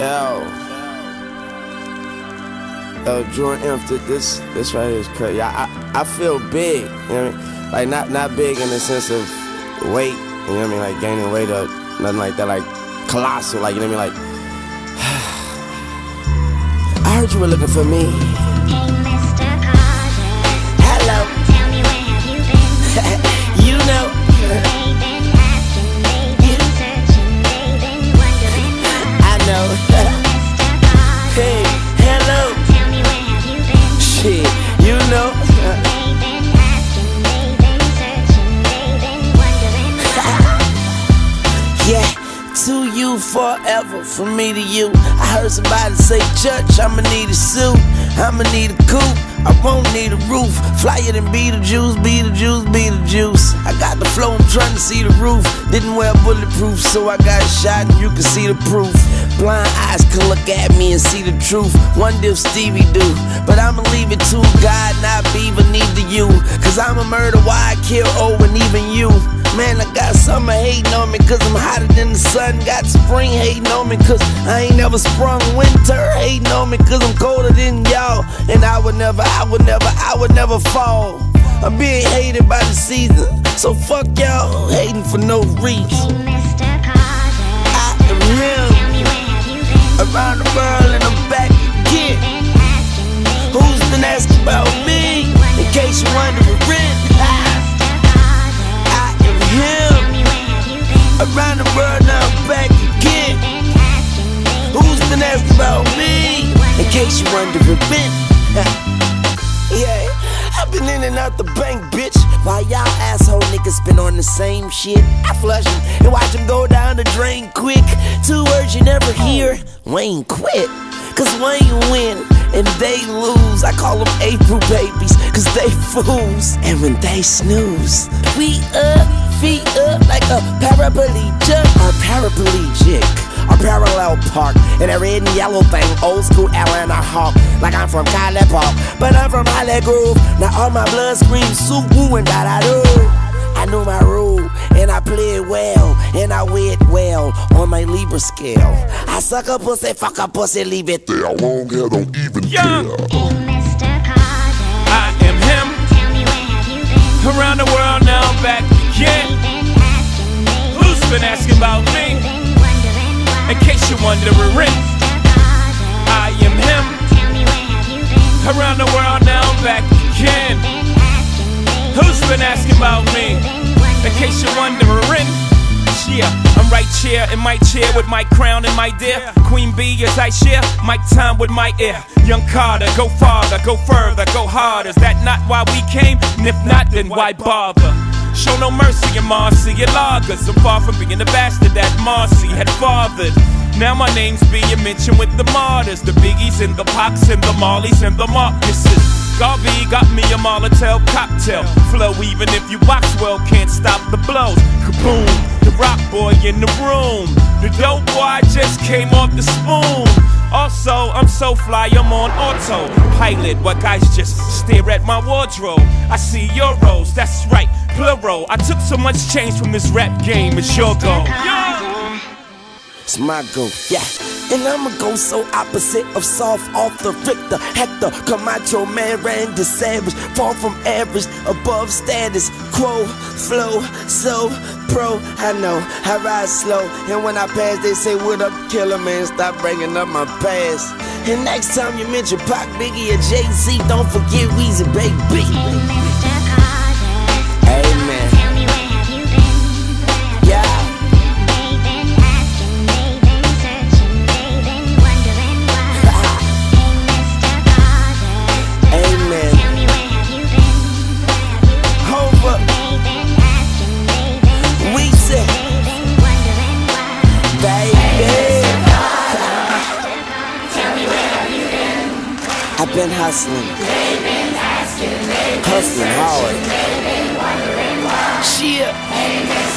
Yo. Yo, Jordan M, this this right here is crazy. Yeah, I, I feel big, you know what I mean? Like not not big in the sense of weight, you know what I mean? Like gaining weight or nothing like that, like colossal, like you know what I mean? Like I heard you were looking for me. to you forever, from me to you. I heard somebody say, Church, I'ma need a suit, I'ma need a coupe, I won't need a roof. Flyer than Beetlejuice, Beetlejuice, Beetlejuice. I got the flow, I'm trying to see the roof. Didn't wear bulletproof, so I got shot and you can see the proof. Blind eyes can look at me and see the truth. One if Stevie do, but I'ma leave it to God, not Beaver, neither you. Cause I'm a murder, why I kill O and even you. Man, I got summer hating on me cause I'm hotter than the sun. Got spring hating on me cause I ain't never sprung. Winter hating on me cause I'm colder than y'all. And I would never, I would never, I would never fall. I'm being hated by the season. So fuck y'all hating for no reason. The world, now I'm back again. Who's been asking about me? In case you wondering, yeah. I've been in and out the bank, bitch. While y'all asshole niggas been on the same shit. I flush them and watch them go down the drain quick. Two words you never hear Wayne quit. Cause Wayne win and they lose. I call them April babies, cause they fools. And when they snooze, we up, feet up like a paraplegic or paraplegic. A parallel park in a red and yellow thing, old school Atlanta Hawk. Like I'm from College Park, but I'm from Holly Grove. Now all my blood screams Suwu and da da do. I know my role, and I play it well, and I wear it well on my Libra scale. I suck a pussy, fuck a pussy, leave it there. Long hair don't even Young. care. In case you're wondering, I am him. Around the world now, I'm back again. Who's been asking about me? In case you're wondering. Yeah, I'm right here in my chair with my crown and my dear Queen Bee as I share my time with my ear. Young Carter, go farther, go further, go harder. Is that not why we came? And if not, then why bother? Show no mercy in Marcy and lagers. I'm far from being the bastard that Marcy had fathered. Now my name's being mentioned with the martyrs, the biggies and the Pacs and the Marleys and the Marcuses. Garvey got me a Molotov cocktail flow. Even if you box well, can't stop the blows. Kaboom, the rock boy in the room. The dope boy just came off the spoon. Also, I'm so fly, I'm on autopilot. What guys just stare at my wardrobe? I see euros, that's right, plural. I took so much change from this rap game, it's your goal. It's my go, yeah. And I'ma go so opposite of soft off the Richter, Hector, Camacho, man, Randy Savage, far from average, above status, quo, flow, so pro. I know I ride slow, and when I pass, they say, "What up, killer man? Stop bringing up my past." And next time you mention Pac, Biggie, or Jay Z, don't forget Weezy, baby. I've been hustling. i've been asking me Hustling hard. They've been wondering why. Shit.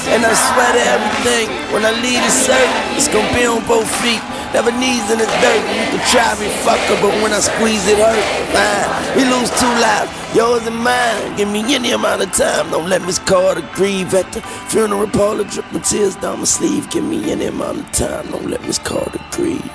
And I swear to everything, when I leave this earth, it's gonna be on both feet. Never knees in the dirt. You can try me, fucker, but when I squeeze it hurt. Fine. We lose two lives, yours and mine. Give me any amount of time. Don't let Miss Carter grieve at the funeral parlor. Drip my tears down my sleeve. Give me any amount of time. Don't let Miss Carter grieve.